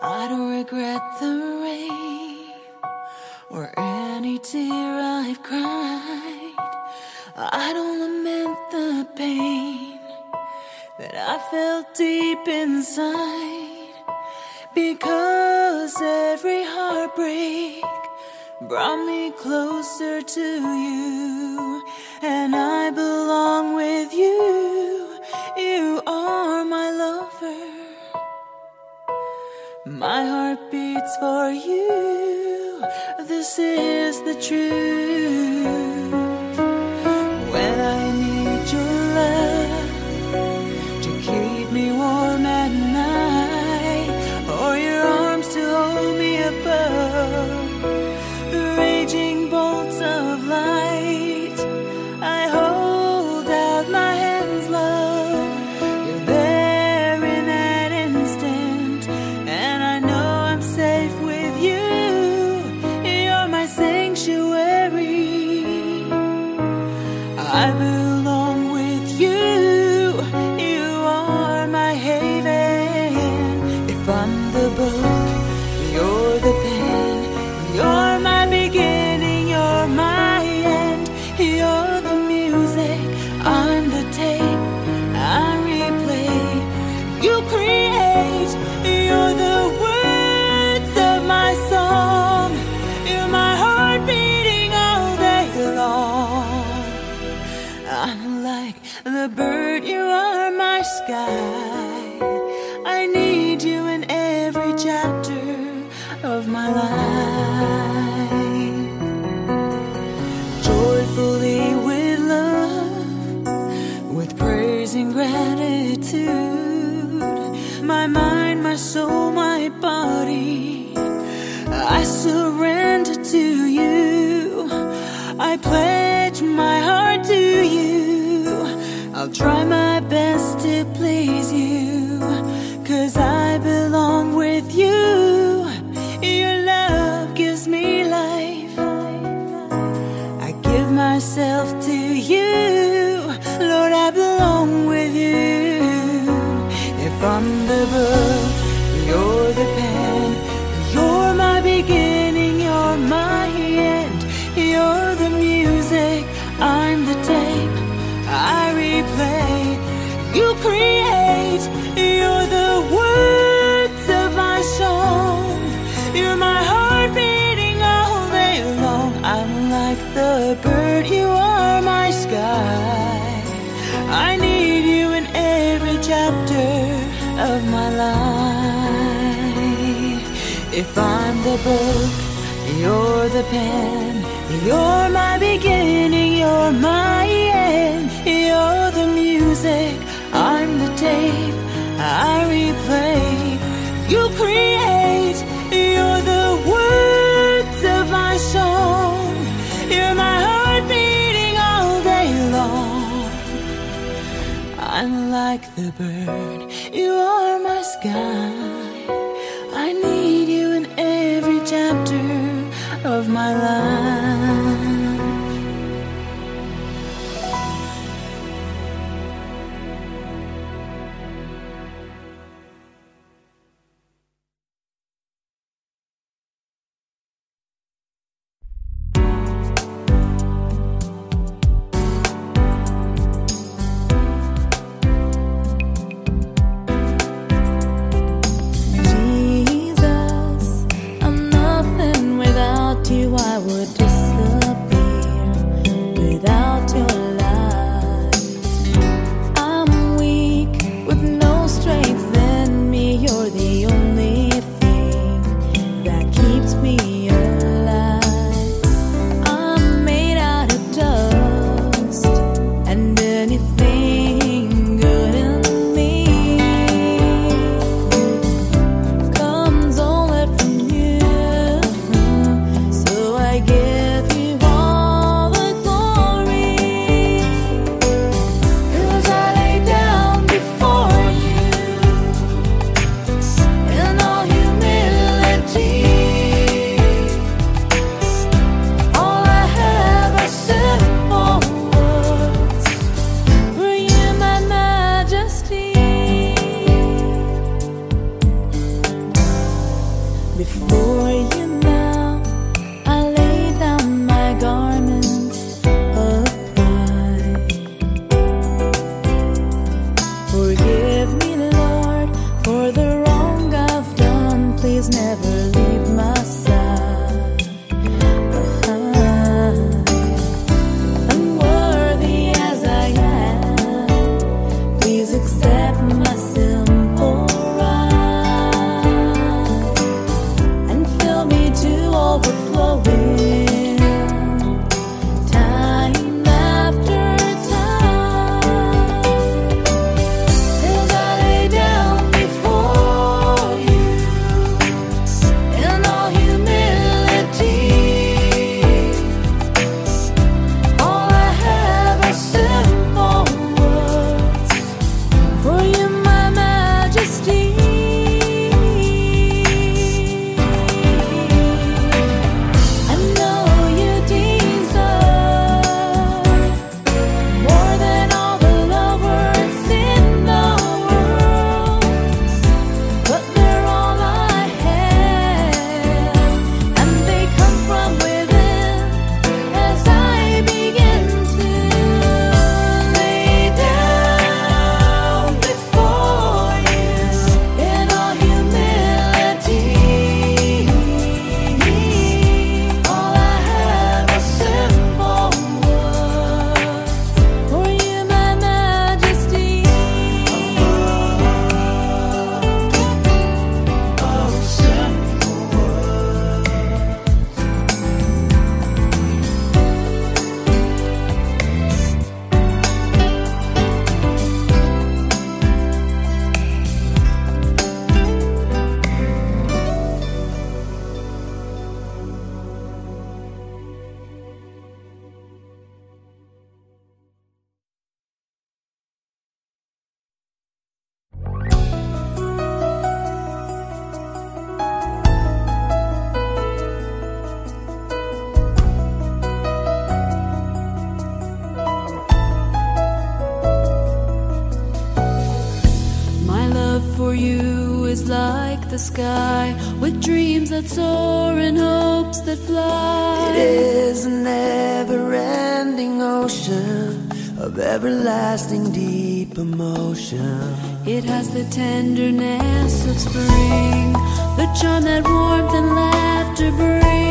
I don't regret the rain or any tear I've cried. I don't lament the pain that I felt deep inside because every heartbreak brought me closer to you, and I belong with you. For you. This is the truth. My mind, my soul, my body, I surrender to you. I pledge my heart to you. I'll try my best to please you. I need you in every chapter of my life. If I'm the book, you're the pen. You're my beginning, you're my end. You're the music, I'm the tape. I replay, like the bird, you are my sky. I need you in every chapter of my life. that soar hopes that fly. It is an ever ending ocean of everlasting deep emotion. It has the tenderness of spring, the charm that warmth and laughter bring.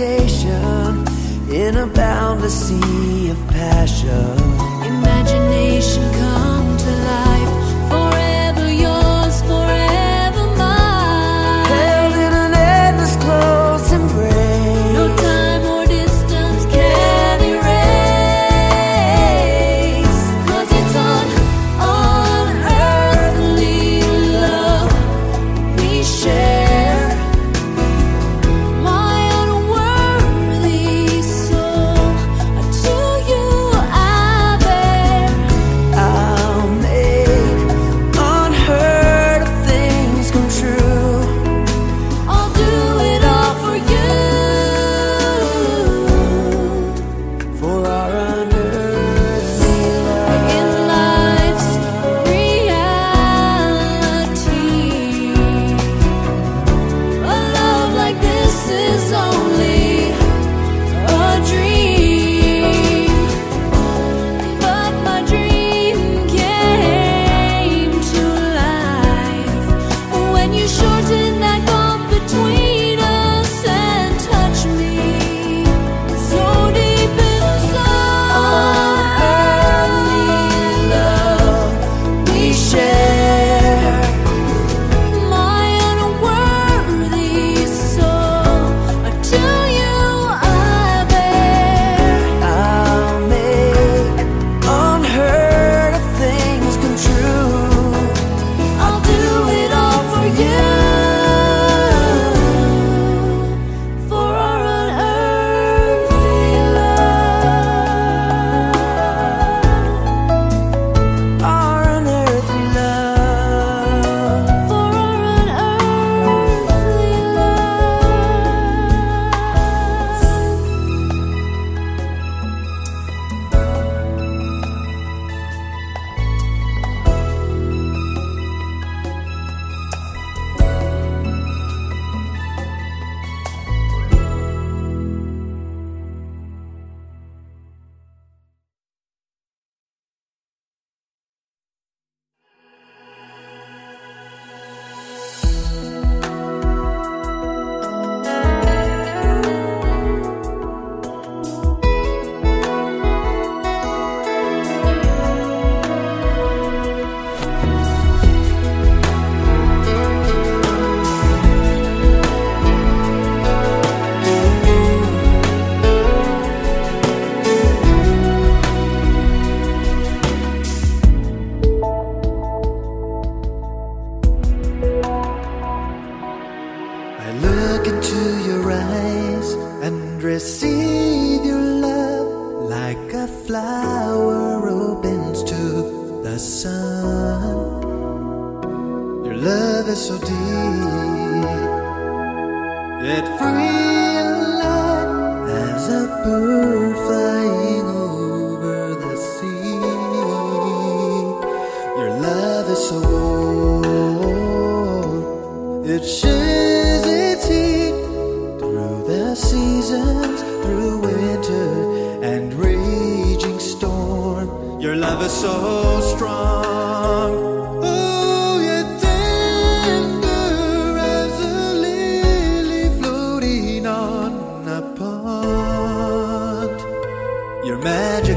meditation in a boundless sea of passion. Imagine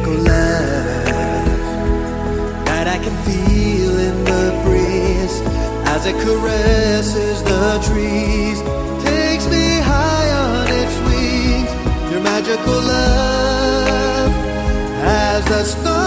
miracle love that I can feel in the breeze as it caresses the trees, takes me high on its wings. Your magical love has the stars.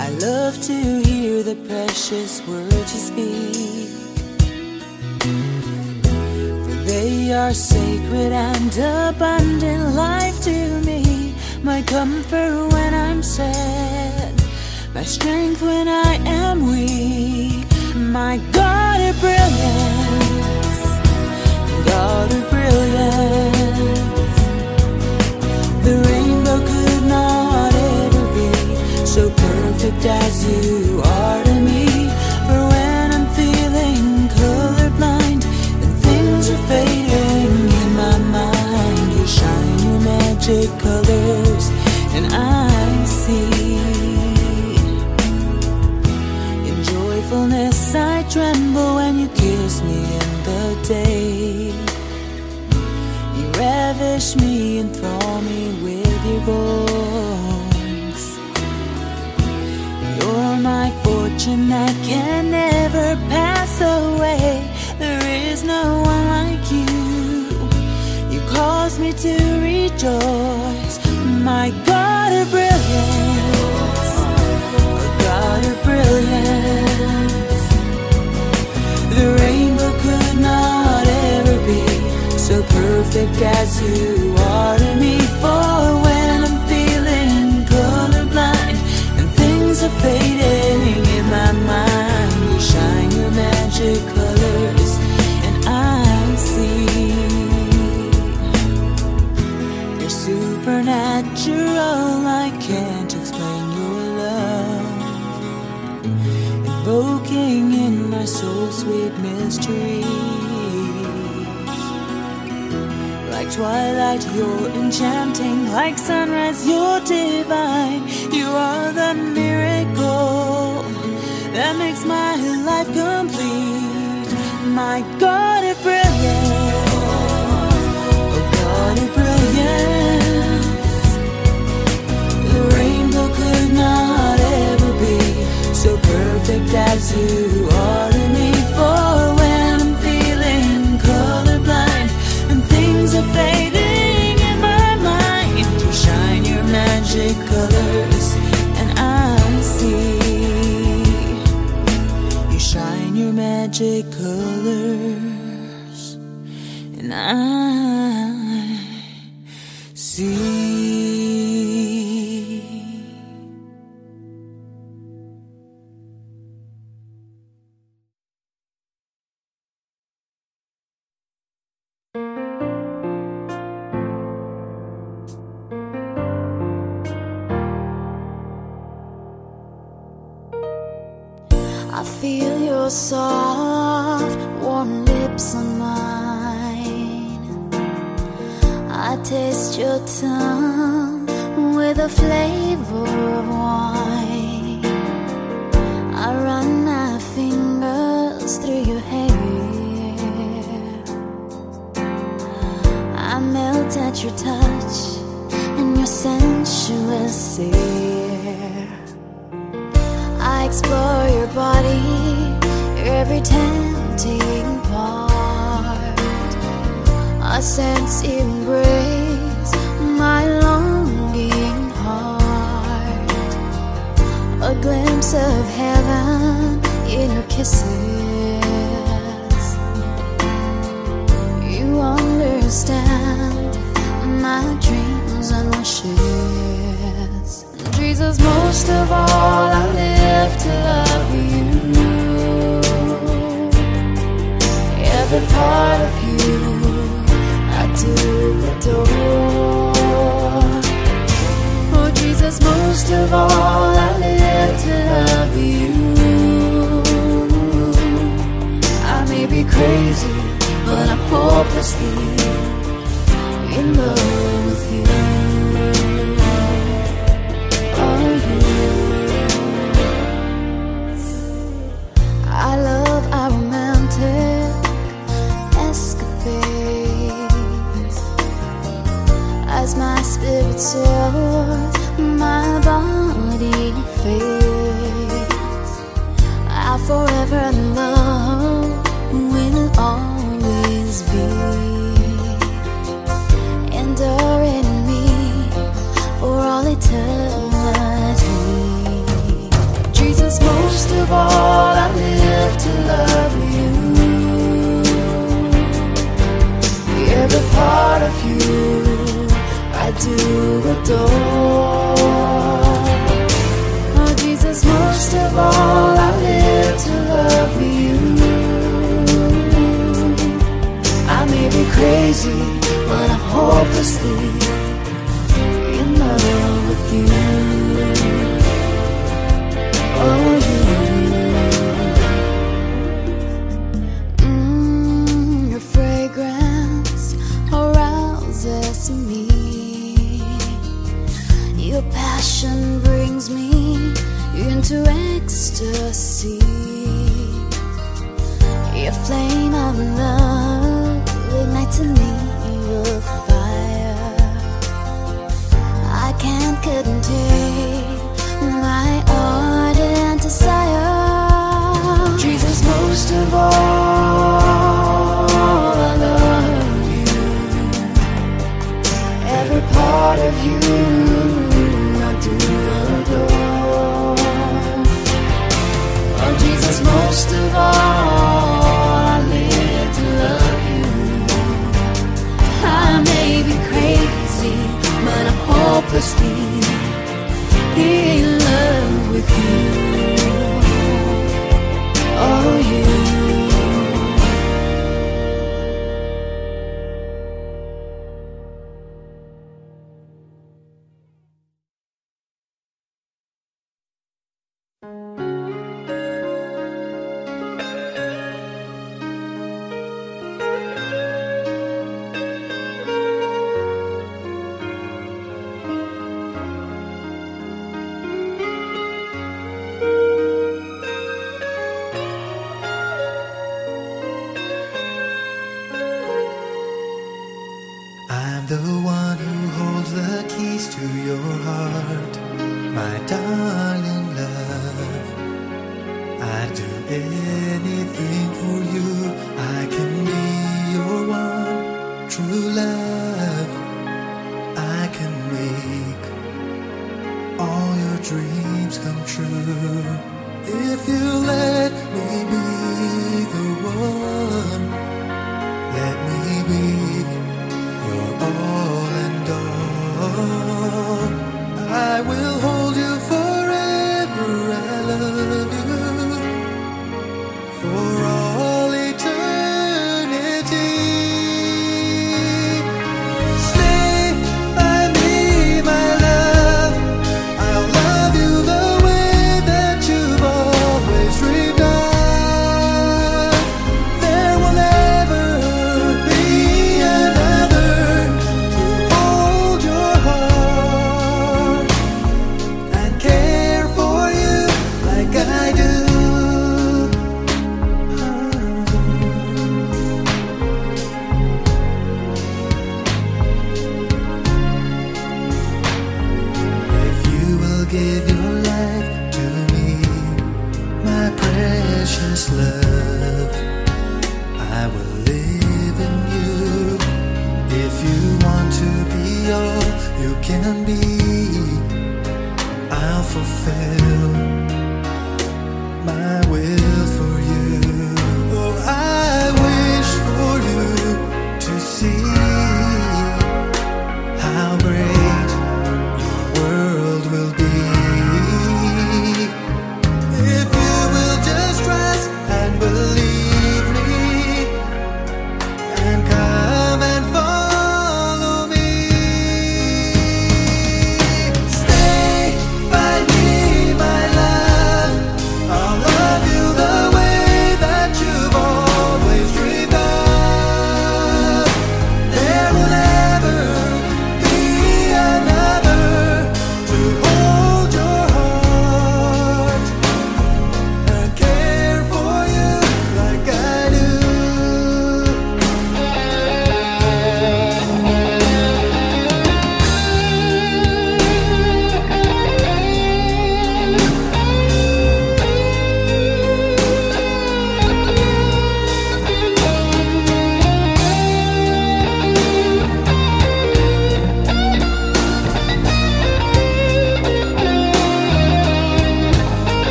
I love to hear the precious words you speak. For they are sacred and abundant life to me. My comfort when I'm sad, my strength when I am weak. My God of brilliance, God of brilliance. perfect as you are to me. For when I'm feeling colorblind And things are fading in my mind You shine your magic colors And I see. In joyfulness I tremble when you kiss me in the day. You ravish me, and enthrall me with your voice my fortune that can never pass away. There is no one like you. You cause me to rejoice. My God of brilliance, a God of brilliance. The rainbow could not ever be so perfect as you are to me. Colors and I see. You're supernatural, I can't explain your love. Invoking in my soul sweet mysteries. Like twilight, you're enchanting. Like sunrise, you're divine. That makes my life complete. My God of brilliant. oh God of brilliance. The rainbow could not ever be so perfect as you are to me. For when I'm feeling colorblind and things are fading in my mind, you shine your magic colors magic colors your soft, warm lips on mine. I taste your tongue with a flavor of wine. I run my fingers through your hair. I melt at your touch and your sensuous air. I explore your body, every tempting part. I sense embrace my longing heart. A glimpse of heaven in your kisses. You understand my dreams and wishes. Jesus, most of all, I live to love Part of you, I do adore. Oh, Jesus, most of all, I live to love you. I may be crazy, but I'm hopelessly in love with you. Oh, Jesus, most of all, I live to love you. I may be crazy, but I'm hopelessly